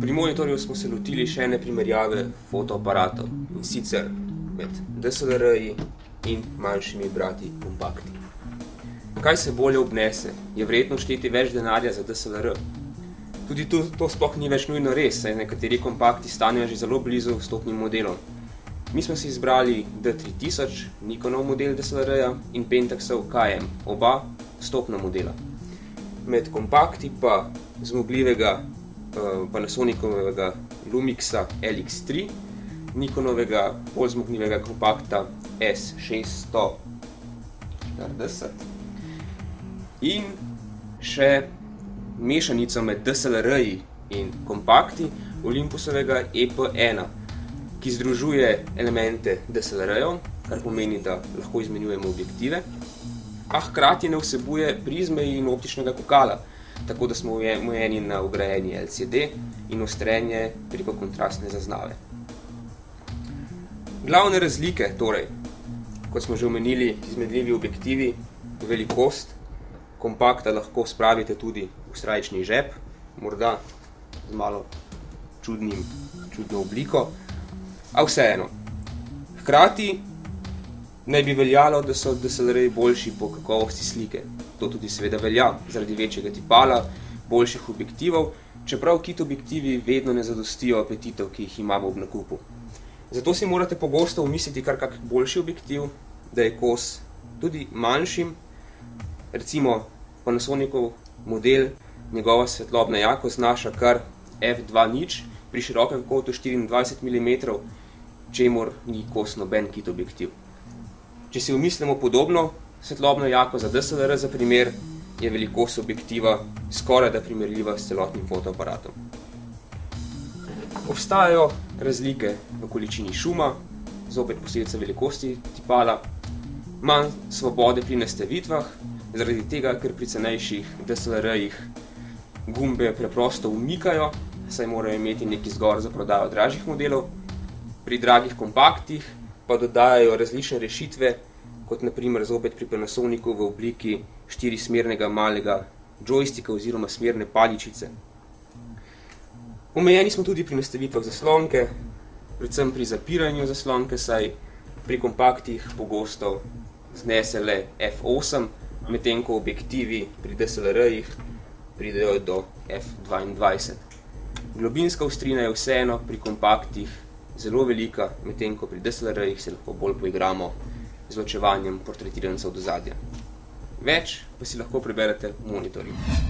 Pri monitorju smo se lotili še ene primerjave fotoaparatov in sicer med DSLR-ji in manjšimi brati kompakti. Kaj se bolje obnese? Je vredno šteti več denarja za DSLR? Tudi to, to sploh ni več nujno res, saj nekateri kompakti stanejo že zelo blizu vstopnim modelom. Mi smo si izbrali D3000, Nikonov model DSLR-ja in Pentaxov KM, oba vstopna modela. Med kompakti pa zmogljivega uh, Panasonicovega Lumixa LX3, Nikonovega bolj zmogljivega kompakta S640 in še mešanico med DSLR-ji in kompakti Olympusovega EP1, ki združuje elemente DSLR-jev, kar pomeni, da lahko izmenjujemo objektive, a hkrati ne vsebuje prizme in optičnega kokala, tako da smo omejeni na ugrajeni LCD in ostrenje preko kontrastne zaznave. Glavne razlike, torej, kot smo že omenili, izmedljivi objektivi, velikost, kompakta lahko spravite tudi v strajčni žep, morda z malo čudnim, čudno obliko, a vseeno. Hkrati naj bi veljalo, da so DSLR boljši po kakovosti slike. To tudi seveda velja, zaradi večjega tipala, boljših objektivov, čeprav kit objektivi vedno ne zadostijo apetitov, ki jih imamo ob nakupu. Zato si morate pogosto umisliti kar kak boljši objektiv, da je kos tudi manjšim, recimo Panasonicov model, njegova svetlobna jakost znaša kar f2 nič, pri širokem kotu 24 mm, čemor ni kos noben kit objektiv. Če si umislimo podobno, svetlobno jako za DSLR za primer, je velikost objektiva skoraj da primerljiva s celotnim fotoaparatom. Obstajajo razlike v količini šuma, zopet posledica velikosti tipala, manj svobode pri nastavitvah, zaradi tega, ker pri cenejših DSLR-jih gumbe preprosto umikajo, saj morajo imeti neki zgor za prodajo dražjih modelov, pri dragih kompaktih pa dodajajo različne rešitve, kot naprimer zopet pri Panasonicu v obliki štirismernega malega joysticka oziroma smerne paličice. Omejeni smo tudi pri nastavitvah zaslonke, predvsem pri zapiranju zaslonke, saj pri kompaktih pogosto znese le f8, medtem ko objektivi pri DSLR-jih pridejo do f22. Globinska ostrina je vseeno pri kompaktih zelo velika, medtem ko pri DSLR-jih se lahko bolj poigramo z ločevanjem portretirancev do zadja. Več pa si lahko preberete v monitorju.